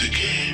the game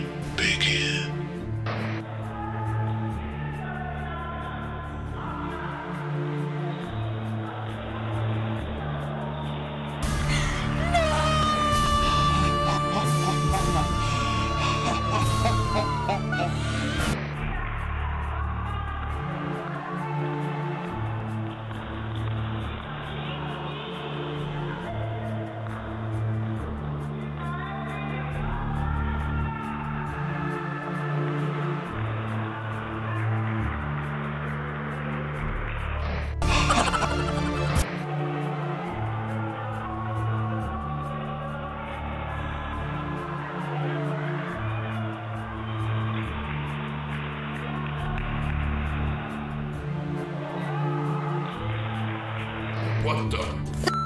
What the?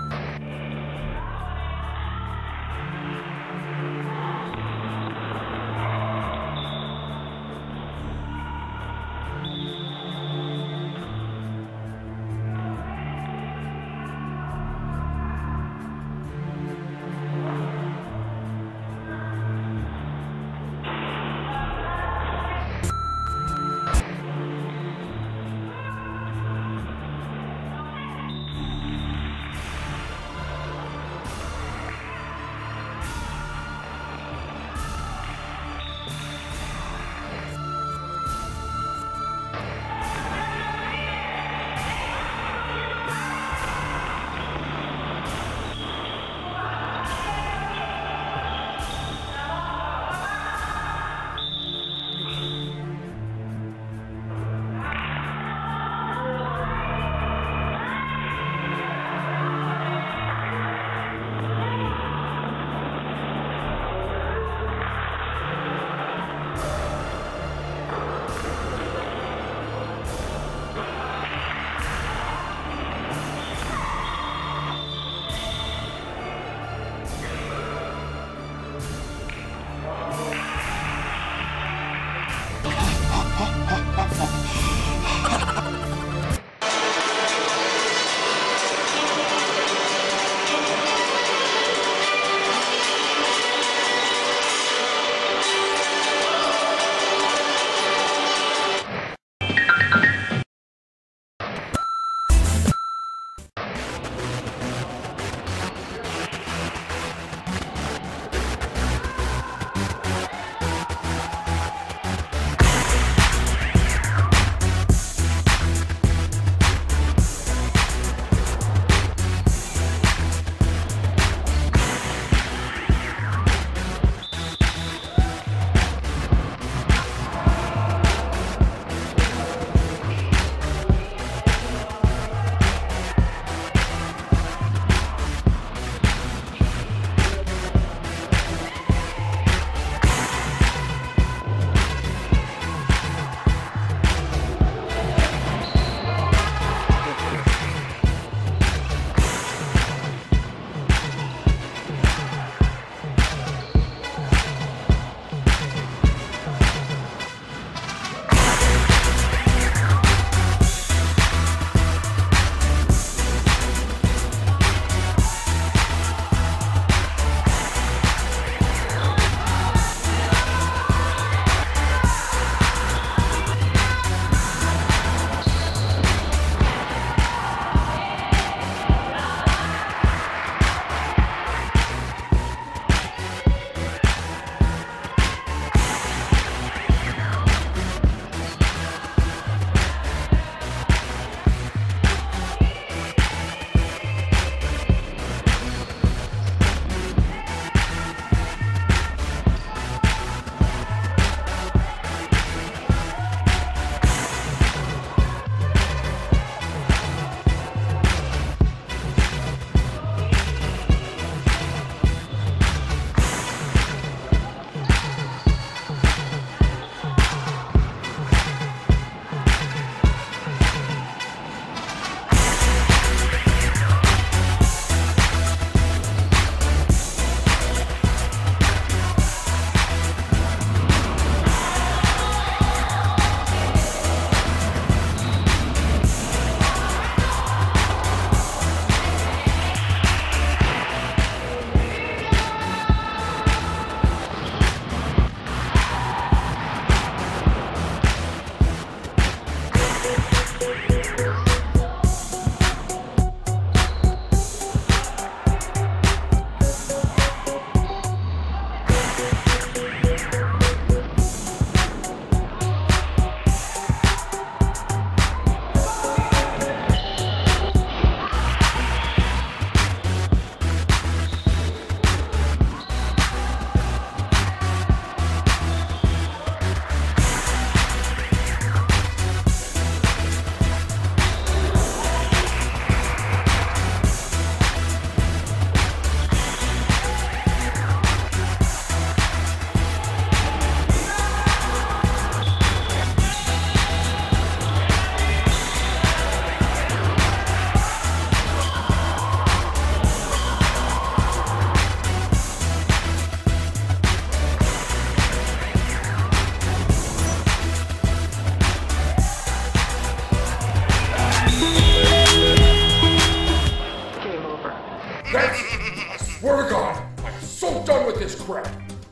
this crap?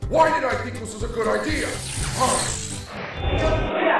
Why did I think this was a good idea? Huh?